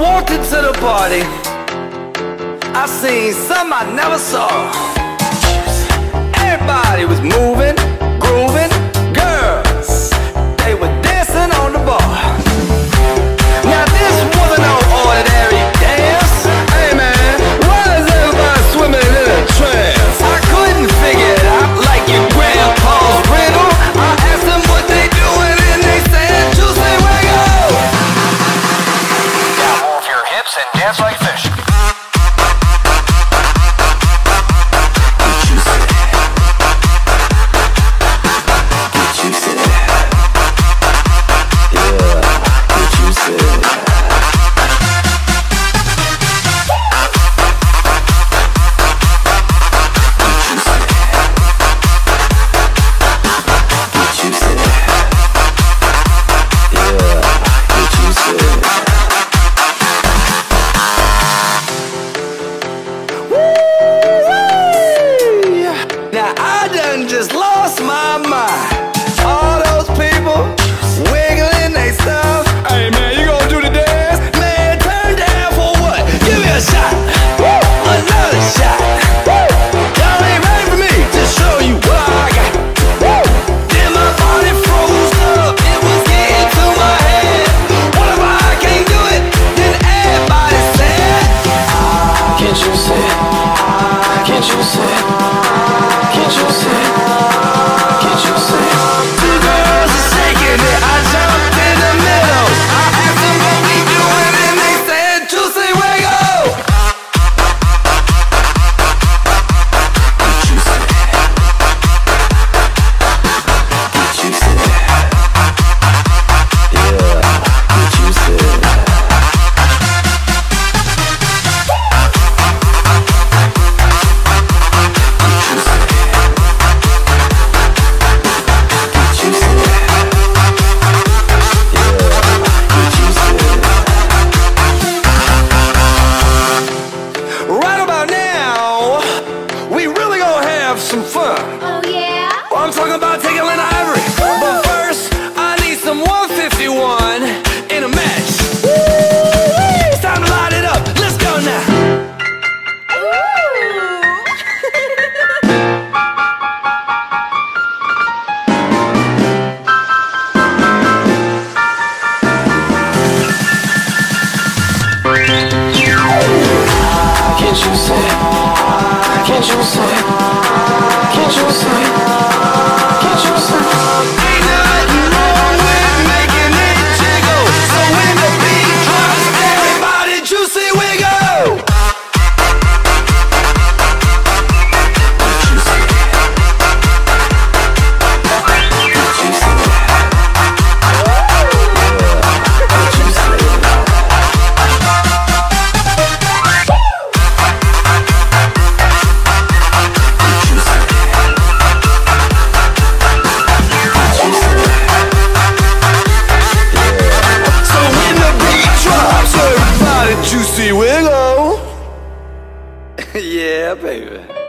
walked into the party. I seen some I never saw. just lost my mind. catch yourself Yeah, baby.